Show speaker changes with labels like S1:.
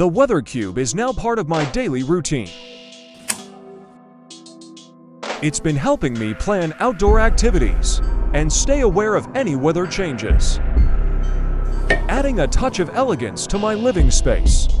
S1: The Weather Cube is now part of my daily routine. It's been helping me plan outdoor activities and stay aware of any weather changes, adding a touch of elegance to my living space.